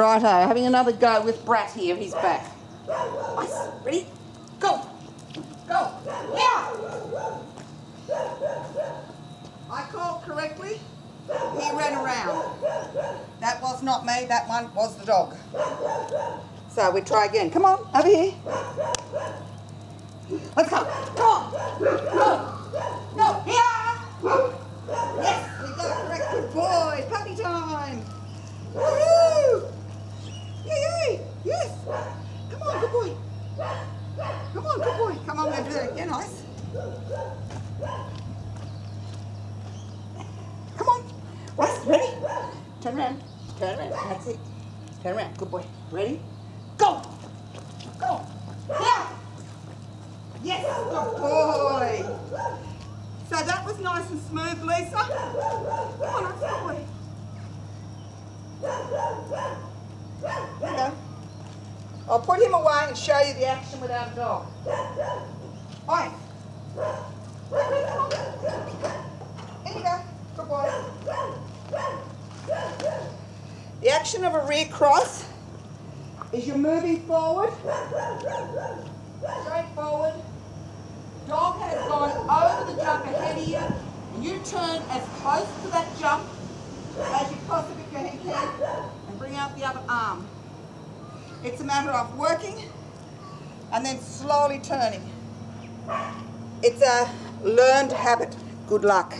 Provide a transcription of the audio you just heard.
Righto, having another go with Brat here, he's back. Nice. Ready? Go! Go! Yeah! I called correctly. He ran around. That was not me, that one was the dog. So we try again. Come on, over here. Let's go. Come on. Go. Go. Here. Yes, we got correct. Good boy. Puppy time. Come on, good boy. Come on, good boy. Come on, that again. Nice. Come on. West, ready? Turn around. Turn around. That's it. Turn around. Good boy. Ready? Go. Go. Yeah. Yes, good boy. So that was nice and smooth, Lisa. Come on, good boy. I'll put him away and show you the action without a dog. Here you go. Good boy. The action of a rear cross is you're moving forward, straight forward. Dog has gone over the jump ahead of you, and you turn as close to that jump as you possibly can and bring out the other arm. It's a matter of working and then slowly turning. It's a learned habit. Good luck.